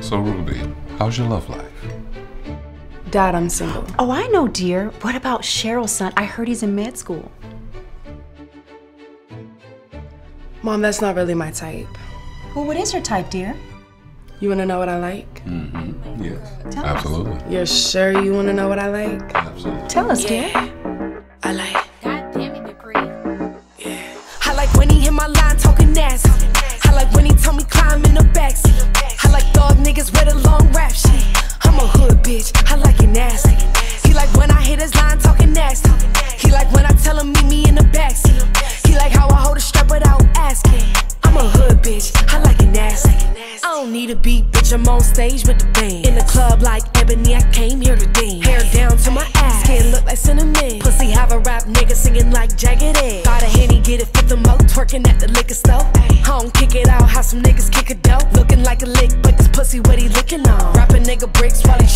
So, Rubi, how's your love life? Dad, I'm single. Oh, I know, dear. What about Cheryl's son? I heard he's in med school. Mom, that's not really my type. Well, what is your type, dear? You wanna know what I like? Mm-hmm. Yes. Tell Absolutely. You're sure you wanna know what I like? Absolutely. Tell us, dear. I like. Bitch, I like it nasty. He like when I hit his line talking nasty. He like when I tell him meet me in the backseat. He like how I hold a strap without asking. I'm a hood bitch, I like it nasty. I don't need a beat, bitch, I'm on stage with the band. In the club like Ebony, I came here to dance. Hair down to my ass, skin look like cinnamon. Pussy have a rap nigga singing like Jagged Edge. Got a henny, get it for the mo, twerking at the liquor store. Don't kick it out, how some niggas kick it dope. Looking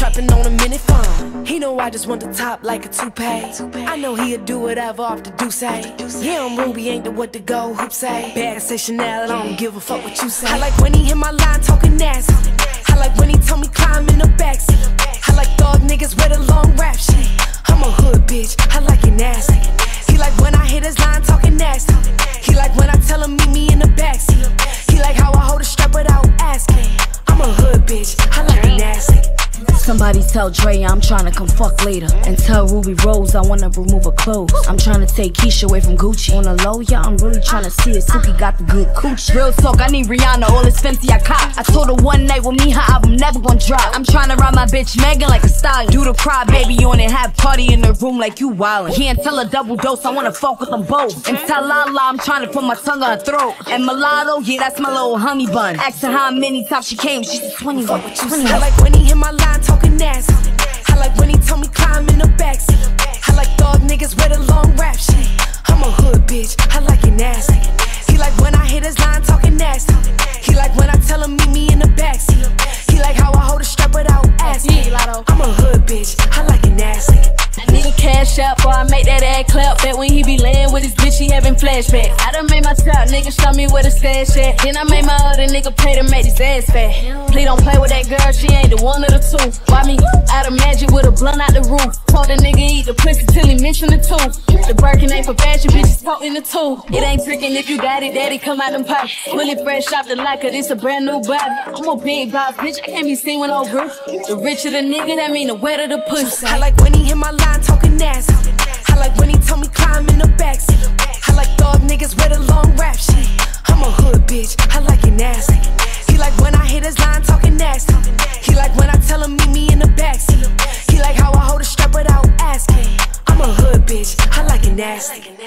trapping on a minute phone. He know I just want the top like a toupee. I know he'll do whatever off the do say. Eh? Yeah, I'm Rubi, ain't the what to go, hoop say. Eh? Bag say Chanel, I don't give a fuck what you say. I like when he hit my line talking nasty. I like when he told me climb in the backseat. I like thug niggas with a long rap sheet. I'm a hood bitch, I like it nasty. He like when I hit his line talking nasty. He like when I tell him meet me in the backseat. He like how I hold a strap without asking. I'm a hood bitch, I like. Somebody tell Dre I'm trying to come fuck later. And tell Rubi Rose I wanna remove her clothes. I'm trying to take Keisha away from Gucci. On the low, yeah, I'm really trying to see if Suki got the good cooch. Real talk, I need Rihanna, all this fancy I cop. I told her one night with me, her album never gonna drop. I'm trying to ride my bitch Megan like a stallion. Do the cry baby on it, have party in the room like you wildin'. Can't tell a double dose, I wanna fuck with them both. And tell Lala I'm trying to put my tongue on her throat. And mulatto, yeah, that's my little honey bun. Ask her how many times she came, she said 21. 21. I like when he hit my line talking I like when he told me climb in the backseat. I like thug niggas with a long rap sheet. I'm a hood bitch, I like it nasty. He like when I without asking. I'm a hood bitch, I like it nasty. Nigga cash out before I make that ad clap. Bet when he be laying with his bitch, he having flashbacks. I done made my top nigga show me where the stash at. Then I made my other nigga pay to make his ass fat. Please don't play with that girl, she ain't the one of the two. Why me out of magic with a blunt out the roof? Told the nigga eat the pussy till he mention the tooth. The Birkin ain't for fashion, bitches talking the two. It ain't tricking if you got it, daddy come out them pockets. Fully fresh off the locker, this a brand new body. I'm a big boss, bitch, I can't be seen with no roof. The richer the nigga, that mean the wetter the pussy. I like when he hit my line talking nasty. I like when he told me climb in the backseat. I like thug niggas with a long rap sheet. I'm a hood bitch, I like it nasty. He like when I hit his line talking nasty. He like when I tell him meet me in the backseat. He like how I hold a strap without asking. I'm a hood bitch, I like nasty.